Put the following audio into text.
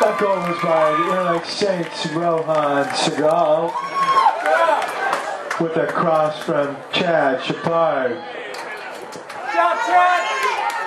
That goal was by Eric Saints Rohan Segal with a cross from Chad Shepard. Chad!